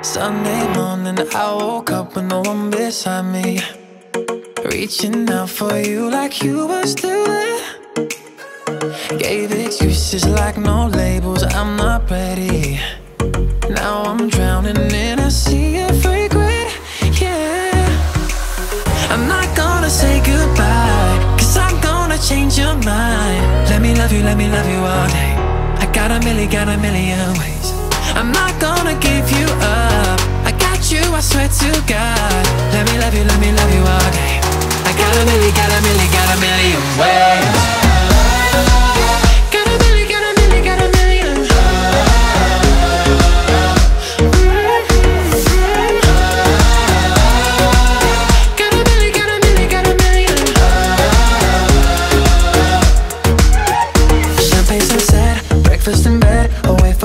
Sunday morning, I woke up with no one beside me. Reaching out for you like you were still there. Gave excuses like no labels, I'm not ready. Now I'm drowning in a sea of regret. Yeah. I'm not gonna say goodbye, cause I'm gonna change your mind. Let me love you, let me love you all day. I got a million, got a million ways. I'm not gonna give you up. I got you, I swear to God. Let me love you, let me love you all day. I got a million, got a million, got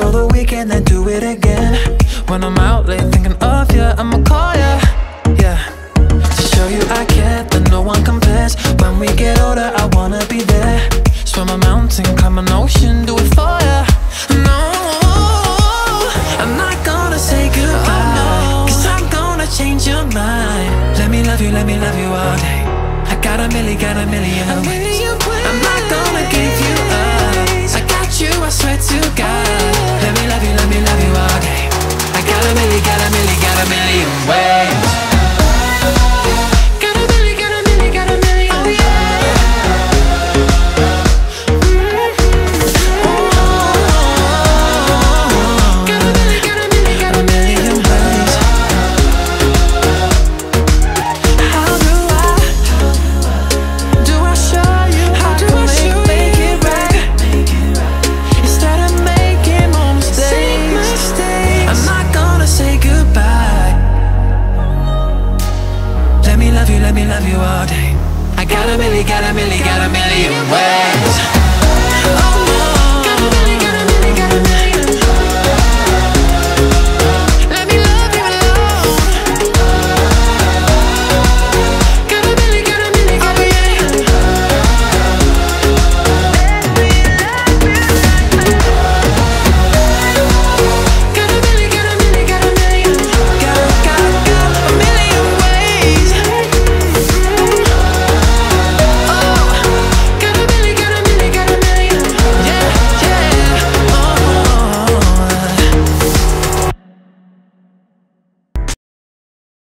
for the weekend, then do it again. When I'm out late thinking of ya, I'ma call ya. Yeah. To show you I care, that no one compares. When we get older, I wanna be there. Swim a mountain, climb an ocean, do it for ya. No I'm not gonna say goodbye. Cause I'm gonna change your mind. Let me love you, let me love you all day. I got a million, got a million ways a million, got a million, got a million ways.